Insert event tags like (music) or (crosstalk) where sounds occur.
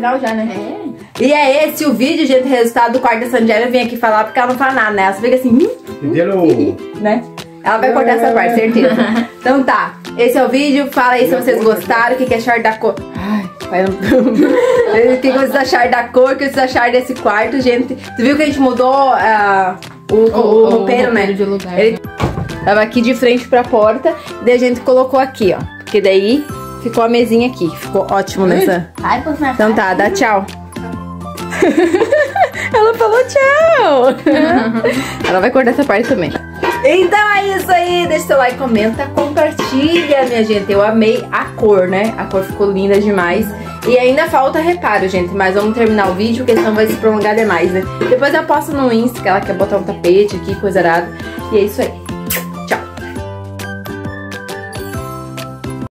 já, né? É. E é esse o vídeo, gente, resultado do quarto da Sandiela. Eu vim aqui falar porque ela não fala nada, né? Ela fica assim, hum, Entendeu? né? Ela vai cortar essa parte, certeza. (laughs) Então tá, esse é o vídeo. Fala aí se vocês gostaram, o que, que acharam da cor. Ai, vai não- (laughs) O que, que vocês acharam da cor, o que vocês acharam desse quarto, gente. Tu viu que a gente mudou ah, o, o, o roupeiro, né? de lugar. Ele tava aqui de frente pra porta, daí a gente colocou aqui, ó. Porque daí ficou a mesinha aqui. Ficou ótimo nessa. Ai, pô, na Então tá, dá tchau. (laughs) Ela falou tchau. (laughs) Ela vai cortar essa parte também. Então é isso aí. Deixa seu like, comenta, compartilha, minha gente. Eu amei a cor, né? A cor ficou linda demais. E ainda falta reparo, gente. Mas vamos terminar o vídeo, porque senão vai se prolongar demais, né? Depois eu posto no Insta que ela quer botar um tapete aqui, coisa arada. E é isso aí.